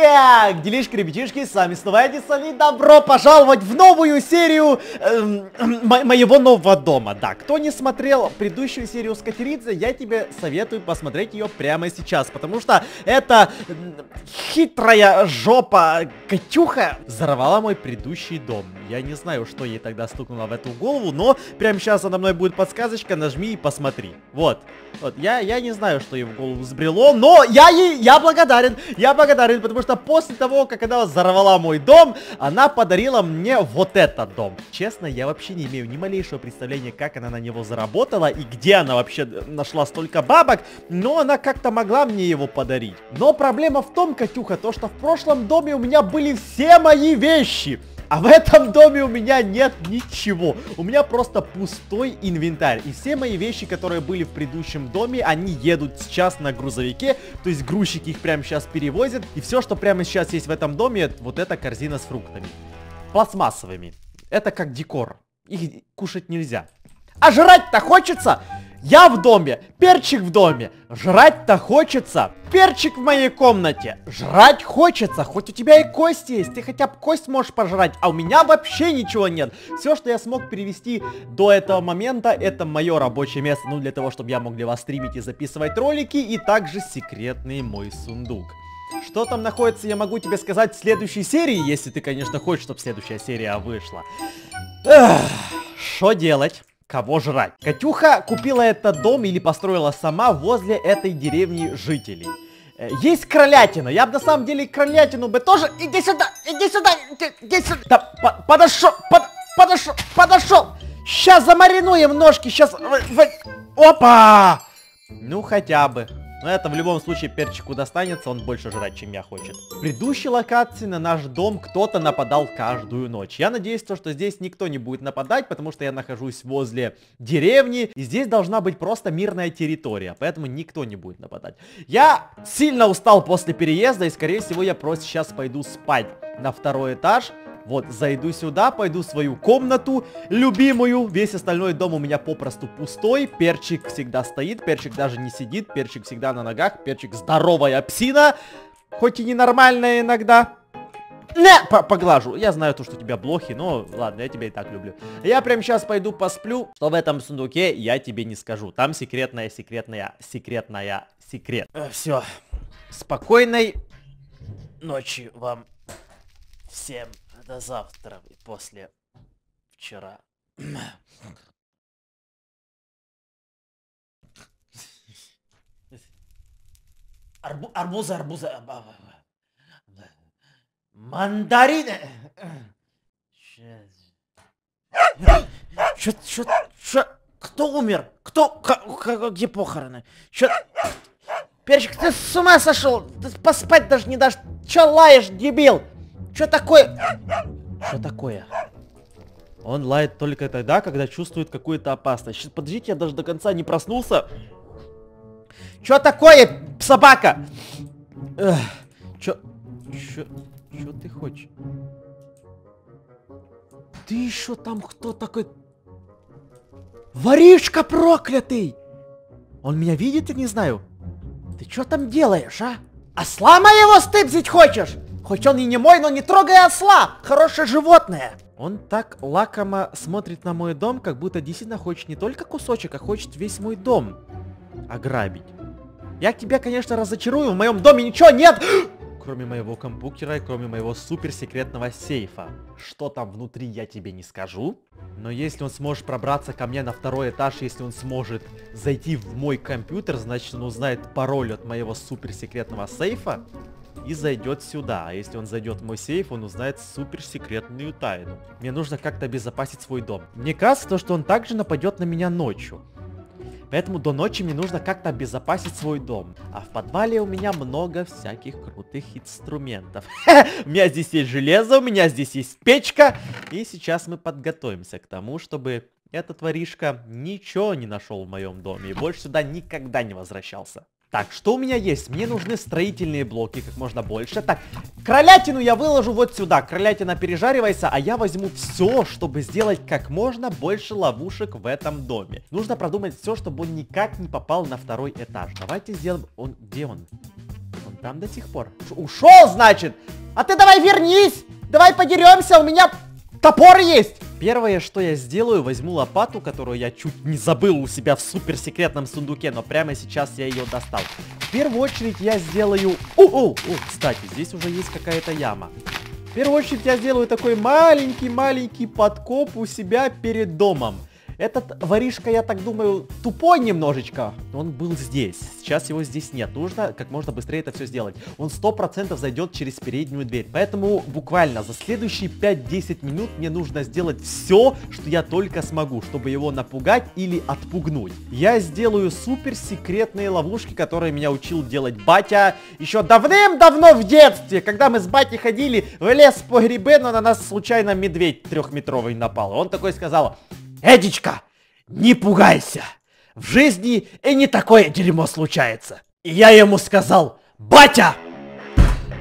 Как делишки, ребятишки, с вами снова Эдисон и добро пожаловать в новую серию мо моего нового дома. Да, кто не смотрел предыдущую серию с Катеридзе, я тебе советую посмотреть ее прямо сейчас, потому что эта хитрая жопа Катюха взорвала мой предыдущий дом. Я не знаю, что ей тогда стукнуло в эту голову, но прямо сейчас надо мной будет подсказочка, нажми и посмотри. Вот. Вот, я, я не знаю, что ей в голову взбрело, но я ей, я благодарен, я благодарен, потому что после того, как она взорвала мой дом, она подарила мне вот этот дом. Честно, я вообще не имею ни малейшего представления, как она на него заработала и где она вообще нашла столько бабок, но она как-то могла мне его подарить. Но проблема в том, Катюха, то, что в прошлом доме у меня были все мои вещи. А в этом доме у меня нет ничего. У меня просто пустой инвентарь. И все мои вещи, которые были в предыдущем доме, они едут сейчас на грузовике. То есть грузчики их прямо сейчас перевозят. И все, что прямо сейчас есть в этом доме, вот эта корзина с фруктами. Пластмассовыми. Это как декор. Их кушать нельзя. А жрать-то хочется? Я в доме, перчик в доме. Жрать-то хочется. Перчик в моей комнате. Жрать хочется. Хоть у тебя и кости есть, ты хотя бы кость можешь пожрать, а у меня вообще ничего нет. Все, что я смог перевести до этого момента, это мое рабочее место. Ну, для того, чтобы я мог для вас стримить и записывать ролики, и также секретный мой сундук. Что там находится, я могу тебе сказать в следующей серии, если ты, конечно, хочешь, чтобы следующая серия вышла. Что делать? Кого жрать. Катюха купила этот дом или построила сама возле этой деревни жителей. Э, есть кролятина. Я бы на самом деле кролятину бы тоже... Иди сюда, иди сюда, иди сюда. Да, по подошел, под подошел, подошел. Сейчас замаринуем ножки, сейчас... Опа! Ну, хотя бы. Но это в любом случае перчику достанется, он больше жрать, чем я хочет. В предыдущей локации на наш дом кто-то нападал каждую ночь. Я надеюсь, то, что здесь никто не будет нападать, потому что я нахожусь возле деревни, и здесь должна быть просто мирная территория, поэтому никто не будет нападать. Я сильно устал после переезда, и скорее всего я просто сейчас пойду спать на второй этаж, вот, зайду сюда, пойду в свою комнату любимую. Весь остальной дом у меня попросту пустой. Перчик всегда стоит, перчик даже не сидит, перчик всегда на ногах, перчик здоровая псина. Хоть и ненормальная иногда. Не, поглажу. Я знаю то, что у тебя блохи, но ладно, я тебя и так люблю. Я прямо сейчас пойду посплю, что в этом сундуке я тебе не скажу. Там секретная, секретная, секретная, секрет. Э, все. Спокойной ночи вам всем до завтра и после вчера. Арбу арбузы, арбузы. Мандарины. Чё, чё, чё, кто умер? Кто, где похороны? Чё, Перчик, ты с ума сошел? Ты поспать даже не дашь. Чё лаешь, дебил? Что такое? Что такое? Он лает только тогда, когда чувствует какую-то опасность. Сейчас, подождите, я даже до конца не проснулся. Что такое, собака? Эх, чё, чё, чё ты хочешь? Ты еще там кто такой? Воришка проклятый! Он меня видит, я не знаю. Ты что там делаешь, а? Осла моего стыбзить хочешь? Хоть он и не мой, но не трогай осла! Хорошее животное! Он так лакомо смотрит на мой дом, как будто действительно хочет не только кусочек, а хочет весь мой дом ограбить. Я тебя, конечно, разочарую, в моем доме ничего нет! Кроме моего компьютера и кроме моего суперсекретного сейфа. Что там внутри, я тебе не скажу. Но если он сможет пробраться ко мне на второй этаж, если он сможет зайти в мой компьютер, значит он узнает пароль от моего суперсекретного сейфа и зайдет сюда. А если он зайдет в мой сейф, он узнает суперсекретную тайну. Мне нужно как-то обезопасить свой дом. Мне кажется, то, что он также нападет на меня ночью. Поэтому до ночи мне нужно как-то обезопасить свой дом. А в подвале у меня много всяких крутых инструментов. У меня здесь есть железо, у меня здесь есть печка. И сейчас мы подготовимся к тому, чтобы этот воришка ничего не нашел в моем доме. И больше сюда никогда не возвращался. Так, что у меня есть? Мне нужны строительные блоки как можно больше. Так, кролятину я выложу вот сюда. Кролятина пережаривается, а я возьму все, чтобы сделать как можно больше ловушек в этом доме. Нужно продумать все, чтобы он никак не попал на второй этаж. Давайте сделаем... Он... Где он? Он Там до сих пор. Ушел, значит? А ты давай вернись! Давай подеремся, у меня топор есть! Первое, что я сделаю, возьму лопату, которую я чуть не забыл у себя в суперсекретном сундуке, но прямо сейчас я ее достал. В первую очередь я сделаю... О, о, о, кстати, здесь уже есть какая-то яма. В первую очередь я сделаю такой маленький-маленький подкоп у себя перед домом. Этот воришка, я так думаю, тупой немножечко. Он был здесь. Сейчас его здесь нет. Нужно как можно быстрее это все сделать. Он 100% зайдет через переднюю дверь. Поэтому буквально за следующие 5-10 минут мне нужно сделать все, что я только смогу, чтобы его напугать или отпугнуть. Я сделаю супер секретные ловушки, которые меня учил делать батя еще давным-давно в детстве, когда мы с батей ходили в лес по грибы, но на нас случайно медведь трехметровый напал. Он такой сказал, Эдичка, не пугайся. В жизни и не такое дерьмо случается. И я ему сказал, батя,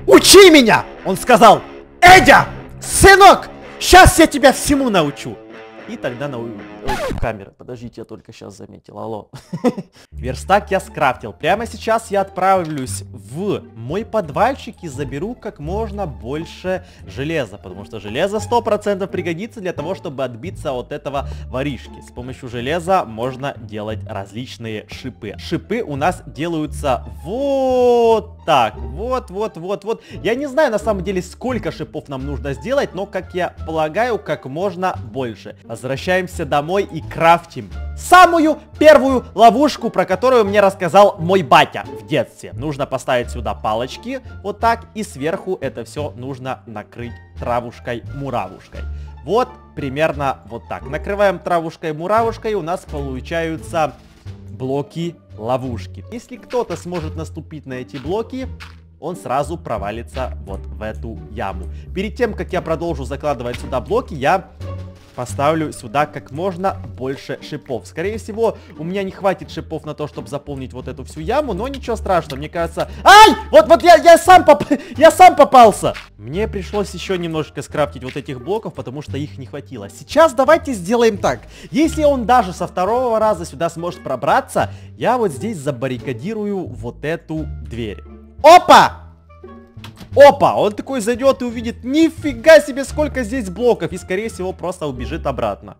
учи меня. Он сказал, Эдя, сынок, сейчас я тебя всему научу. И тогда на камера. Подождите, я только сейчас заметил. Алло. Верстак я скрафтил. Прямо сейчас я отправлюсь в мой подвальчик и заберу как можно больше железа. Потому что железо 100% пригодится для того, чтобы отбиться от этого воришки. С помощью железа можно делать различные шипы. Шипы у нас делаются вот так. Вот, вот, вот, вот. Я не знаю на самом деле, сколько шипов нам нужно сделать, но, как я полагаю, как можно больше. Возвращаемся домой и крафтим самую первую ловушку, про которую мне рассказал мой батя в детстве. Нужно поставить сюда палочки, вот так, и сверху это все нужно накрыть травушкой-муравушкой. Вот примерно вот так. Накрываем травушкой-муравушкой, у нас получаются блоки ловушки. Если кто-то сможет наступить на эти блоки, он сразу провалится вот в эту яму. Перед тем, как я продолжу закладывать сюда блоки, я поставлю сюда как можно больше шипов. Скорее всего, у меня не хватит шипов на то, чтобы заполнить вот эту всю яму, но ничего страшного, мне кажется... Ай! Вот, вот я, я сам поп... я сам попался! Мне пришлось еще немножечко скрафтить вот этих блоков, потому что их не хватило. Сейчас давайте сделаем так. Если он даже со второго раза сюда сможет пробраться, я вот здесь забаррикадирую вот эту дверь. Опа! Опа, он такой зайдет и увидит, нифига себе, сколько здесь блоков, и скорее всего просто убежит обратно.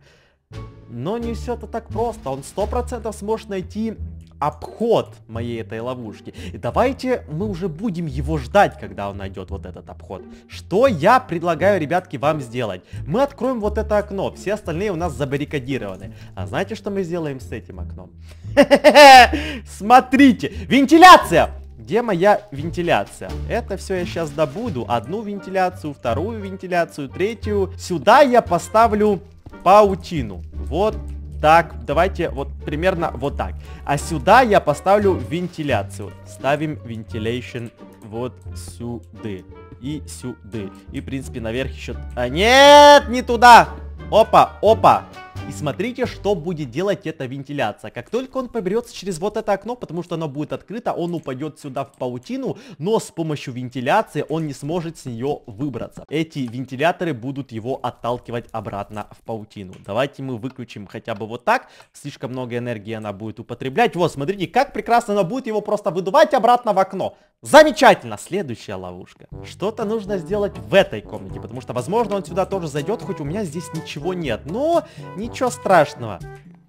Но не все это так просто, он сто процентов сможет найти обход моей этой ловушки. И давайте мы уже будем его ждать, когда он найдет вот этот обход. Что я предлагаю, ребятки, вам сделать? Мы откроем вот это окно, все остальные у нас забаррикадированы. А знаете, что мы сделаем с этим окном? Смотрите, вентиляция! Где моя вентиляция? Это все я сейчас добуду. Одну вентиляцию, вторую вентиляцию, третью. Сюда я поставлю паутину. Вот так, давайте вот примерно вот так. А сюда я поставлю вентиляцию. Ставим ventilation вот сюда. И сюда. И, в принципе, наверх еще... А, нет, не туда! Опа, опа! И смотрите, что будет делать эта вентиляция. Как только он поберется через вот это окно, потому что оно будет открыто, он упадет сюда в паутину, но с помощью вентиляции он не сможет с нее выбраться. Эти вентиляторы будут его отталкивать обратно в паутину. Давайте мы выключим хотя бы вот так. Слишком много энергии она будет употреблять. Вот, смотрите, как прекрасно она будет его просто выдувать обратно в окно. Замечательно! Следующая ловушка. Что-то нужно сделать в этой комнате, потому что, возможно, он сюда тоже зайдет, хоть у меня здесь ничего нет. Но ничего страшного.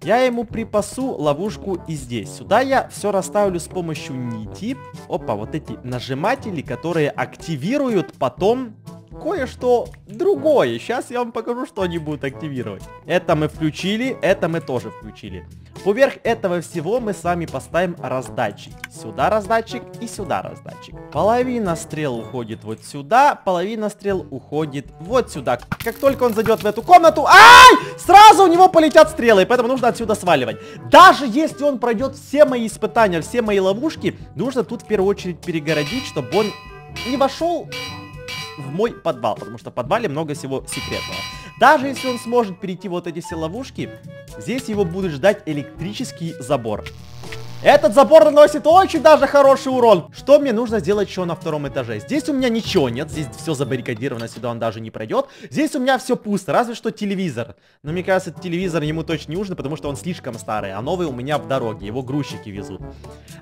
Я ему припасу ловушку и здесь. Сюда я все расставлю с помощью нити. Опа, вот эти нажиматели, которые активируют потом кое-что другое. Сейчас я вам покажу, что они будут активировать. Это мы включили, это мы тоже включили. Поверх этого всего мы с вами поставим раздатчик. Сюда раздатчик и сюда раздатчик. Половина стрел уходит вот сюда, половина стрел уходит вот сюда. Как только он зайдет в эту комнату... Ай! Сразу у него полетят стрелы, поэтому нужно отсюда сваливать. Даже если он пройдет все мои испытания, все мои ловушки, нужно тут в первую очередь перегородить, чтобы он не вошел в мой подвал, потому что в подвале много всего секретного. Даже если он сможет перейти вот эти все ловушки, здесь его будет ждать электрический забор. Этот забор наносит очень даже хороший урон. Что мне нужно сделать еще на втором этаже? Здесь у меня ничего нет, здесь все забаррикадировано, сюда он даже не пройдет. Здесь у меня все пусто, разве что телевизор. Но мне кажется, телевизор ему точно не нужен, потому что он слишком старый, а новый у меня в дороге, его грузчики везут.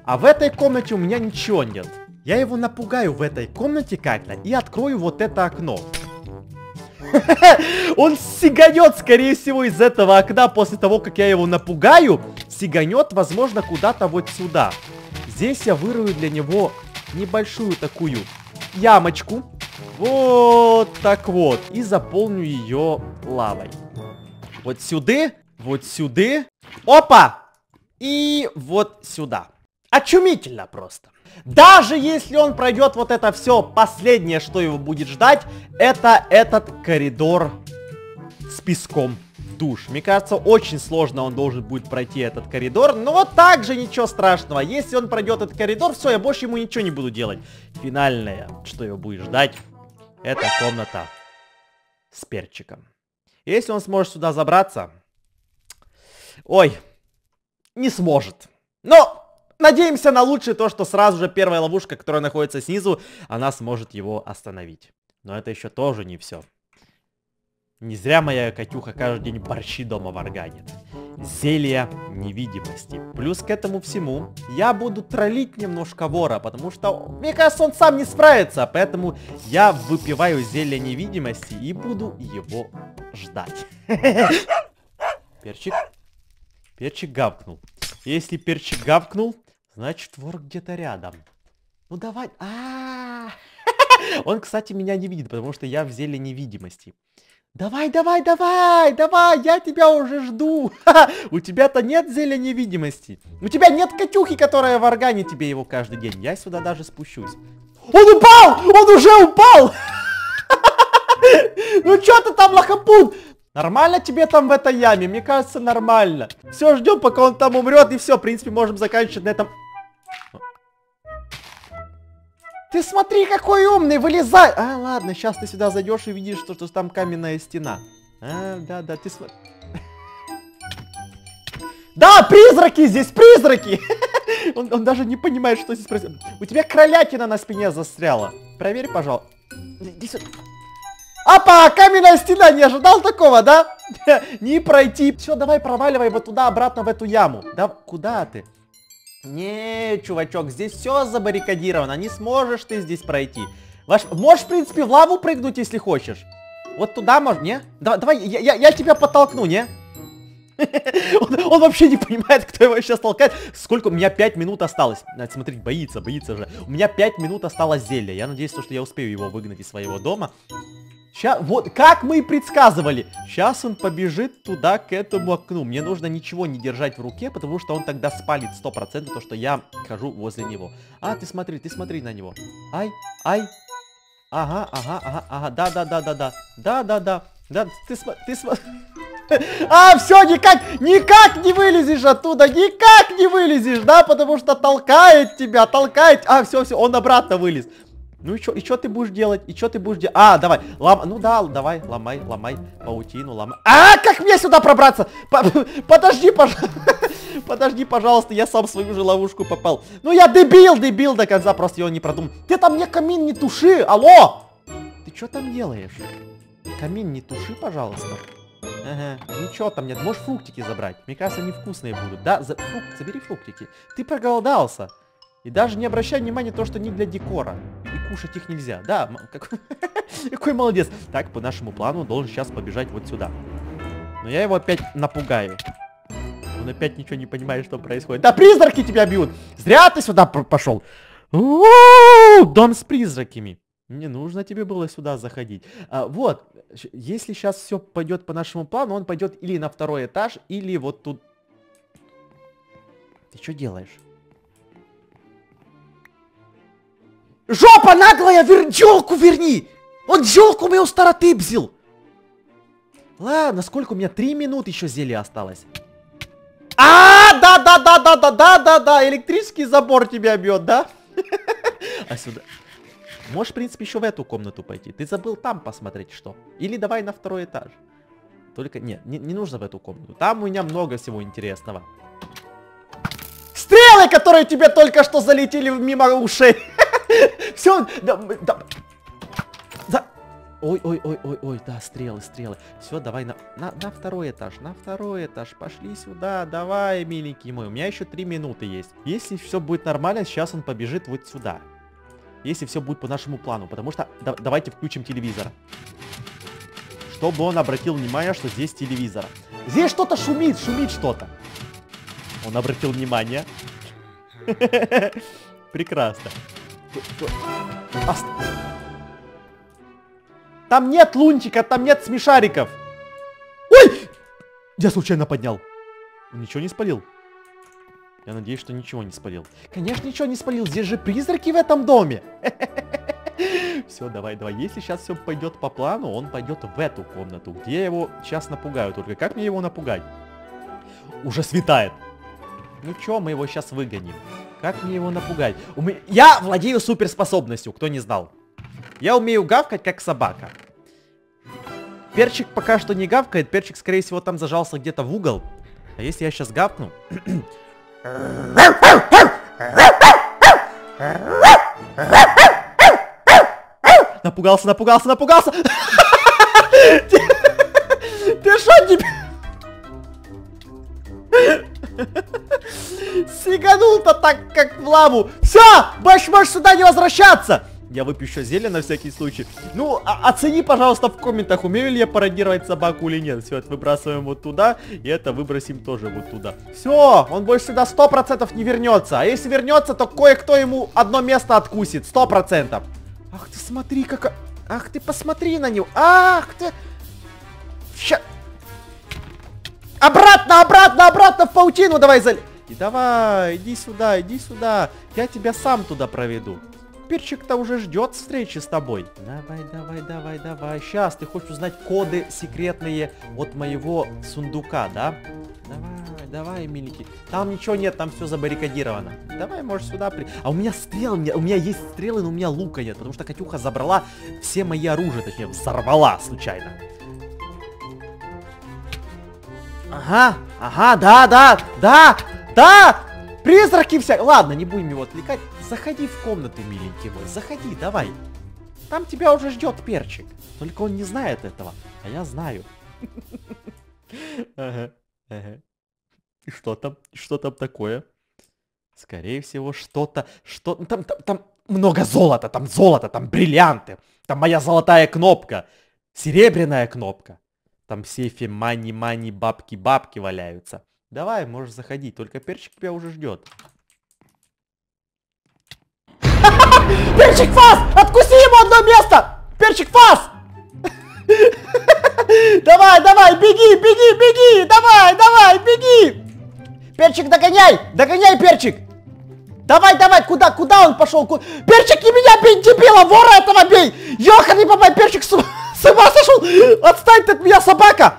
А в этой комнате у меня ничего нет. Я его напугаю в этой комнате как-то и открою вот это окно. Он сиганет, скорее всего, из этого окна после того, как я его напугаю. Сиганет, возможно, куда-то вот сюда. Здесь я вырую для него небольшую такую ямочку. Вот так вот. И заполню ее лавой. Вот сюда, вот сюда. Опа! И вот сюда. Очумительно просто. Даже если он пройдет вот это все, последнее, что его будет ждать, это этот коридор с песком душ. Мне кажется, очень сложно он должен будет пройти этот коридор, но также ничего страшного. Если он пройдет этот коридор, все, я больше ему ничего не буду делать. Финальное, что его будет ждать, это комната с перчиком. Если он сможет сюда забраться... Ой, не сможет. Но надеемся на лучшее, то, что сразу же первая ловушка, которая находится снизу, она сможет его остановить. Но это еще тоже не все. Не зря моя Катюха каждый день борщи дома варганит. Зелье невидимости. Плюс к этому всему я буду троллить немножко вора, потому что, мне кажется, он сам не справится. Поэтому я выпиваю зелье невидимости и буду его ждать. Перчик. Перчик гавкнул. Если перчик гавкнул, значит вор где-то рядом. Ну давай. А. Он, кстати, меня не видит, потому что я в зелье невидимости. Давай, давай, давай, давай, я тебя уже жду. у тебя-то нет зелья невидимости. У тебя нет Катюхи, которая в органе тебе его каждый день. Я сюда даже спущусь. Он упал! Он уже упал! ну что ты там, лохопут? Нормально тебе там в этой яме? Мне кажется, нормально. Все, ждем, пока он там умрет, и все, в принципе, можем заканчивать на этом ты смотри, какой умный, вылезай! А, ладно, сейчас ты сюда зайдешь и видишь, что, что там каменная стена. А, да, да, ты смотри. Да, призраки здесь, призраки! он, он даже не понимает, что здесь происходит. У тебя кролятина на спине застряла. Проверь, пожалуйста. Иди. Апа, каменная стена, не ожидал такого, да? не пройти. Все, давай проваливай вот туда, обратно в эту яму. Да, куда ты? Не, чувачок, здесь все забаррикадировано, не сможешь ты здесь пройти. Ваш... Можешь, в принципе, в лаву прыгнуть, если хочешь. Вот туда можно, не? Давай, давай я, я, я тебя подтолкну, не? он, он вообще не понимает, кто его сейчас толкает. Сколько? У меня 5 минут осталось. Надо смотреть, боится, боится же. У меня 5 минут осталось зелья. Я надеюсь, что я успею его выгнать из своего дома. Сейчас, вот, как мы и предсказывали. Сейчас он побежит туда, к этому окну. Мне нужно ничего не держать в руке, потому что он тогда спалит 100% то, что я хожу возле него. А, ты смотри, ты смотри на него. Ай, ай. Ага, ага, ага, ага, да-да-да-да-да. Да-да-да. Да, ты смотри, ты смотри. А, все, никак, никак не вылезешь оттуда, никак не вылезешь, да, потому что толкает тебя, толкает. А, все, все, он обратно вылез. Ну и что, и что ты будешь делать? И что ты будешь делать? А, давай, лом... ну да, давай, ломай, ломай паутину, ломай. А, как мне сюда пробраться? По подожди, пожалуйста. Подожди, пожалуйста, я сам в свою же ловушку попал. Ну я дебил, дебил до конца, просто его не продумал. Ты там мне камин не туши, алло! Ты что там делаешь? Камин не туши, пожалуйста. Ага, ничего там нет. Можешь фруктики забрать. Мне кажется, они вкусные будут. Да, за... Фрук... забери фруктики. Ты проголодался. И даже не обращай внимания то, что не для декора. И кушать их нельзя. Да, как... какой молодец. Так, по нашему плану должен сейчас побежать вот сюда. Но я его опять напугаю. Он опять ничего не понимает, что происходит. Да, призраки тебя бьют! Зря ты сюда пошел. Дом с призраками. Не нужно тебе было сюда заходить. А, вот, если сейчас все пойдет по нашему плану, он пойдет или на второй этаж, или вот тут. Ты что делаешь? Жопа наглая, вер... jelку верни! Он jelку мою старотыбзил! Ладно, сколько у меня? Три минуты еще зелья осталось. А, да, да, да, да, да, да, да, да, электрический забор тебя бьет, да? А сюда. Можешь, в принципе, еще в эту комнату пойти. Ты забыл там посмотреть, что. Или давай на второй этаж. Только, нет, не, не нужно в эту комнату. Там у меня много всего интересного. Стрелы, которые тебе только что залетели мимо ушей. Все, да, да. Ой, ой, ой, ой, ой, да, стрелы, стрелы. Все, давай на, на, на второй этаж, на второй этаж. Пошли сюда, давай, миленький мой. У меня еще три минуты есть. Если все будет нормально, сейчас он побежит вот сюда. Если все будет по нашему плану. Потому что да, давайте включим телевизор. Чтобы он обратил внимание, что здесь телевизор. Здесь что-то шумит, шумит что-то. Он обратил внимание. Прекрасно. Там нет лунтика, там нет смешариков. Ой! Я случайно поднял. Он ничего не спалил? Я надеюсь, что ничего не спалил. Конечно, ничего не спалил. Здесь же призраки в этом доме. Все, давай, давай. Если сейчас все пойдет по плану, он пойдет в эту комнату, где я его сейчас напугаю. Только как мне его напугать? Уже светает. Ну чё, мы его сейчас выгоним. Как мне его напугать? Уме... Я владею суперспособностью, кто не знал. Я умею гавкать, как собака. Перчик пока что не гавкает. Перчик, скорее всего, там зажался где-то в угол. А если я сейчас гавкну... Напугался, напугался, напугался! Ты что, не... Сиганул-то так, как в лаву. Все, больше можешь сюда не возвращаться. Я выпью еще зелье на всякий случай. Ну, а оцени, пожалуйста, в комментах, умею ли я пародировать собаку или нет. Все, это выбрасываем вот туда, и это выбросим тоже вот туда. Все, он больше сюда сто процентов не вернется. А если вернется, то кое-кто ему одно место откусит. Сто процентов. Ах ты смотри, как... Ах ты посмотри на него. Ах ты... Ща... Обратно, обратно, обратно в паутину давай заль... И давай, иди сюда, иди сюда. Я тебя сам туда проведу. Перчик-то уже ждет встречи с тобой. Давай, давай, давай, давай. Сейчас, ты хочешь узнать коды секретные от моего сундука, да? Давай, давай, миленький. Там ничего нет, там все забаррикадировано. Давай, можешь сюда при... А у меня стрелы, у меня есть стрелы, но у меня лука нет, потому что Катюха забрала все мои оружия, точнее, взорвала случайно. Ага, ага, да, да, да, да! Призраки вся... Ладно, не будем его отвлекать. Заходи в комнату, миленький мой, заходи, давай. Там тебя уже ждет перчик. Только он не знает этого, а я знаю. Ага, ага. Что там? Что там такое? Скорее всего, что-то... Что... Там, там, там много золота, там золото, там бриллианты. Там моя золотая кнопка. Серебряная кнопка. Там в сейфе мани-мани, бабки-бабки валяются. Давай, можешь заходить, только перчик тебя уже ждет. Перчик фас! Откуси ему одно место! Перчик фас! Давай, давай, беги, беги, беги! Давай, давай, беги! Перчик, догоняй! Догоняй, перчик! Давай, давай, куда, куда он пошел? Перчик, не меня бей, дебила, вора этого бей! Ёханый бабай, перчик с, с ума сошел! Отстань от меня, собака!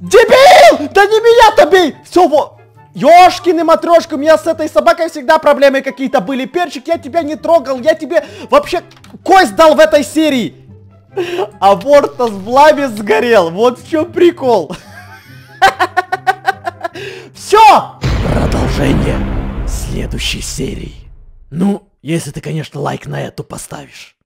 Дебил! Да не меня-то бей! Все, вот. Ёшкины матрешки, у меня с этой собакой всегда проблемы какие-то были. Перчик, я тебя не трогал, я тебе вообще кость дал в этой серии. А Вортас в лаве сгорел. Вот в чем прикол. Все! Продолжение следующей серии. Ну, если ты, конечно, лайк на эту поставишь.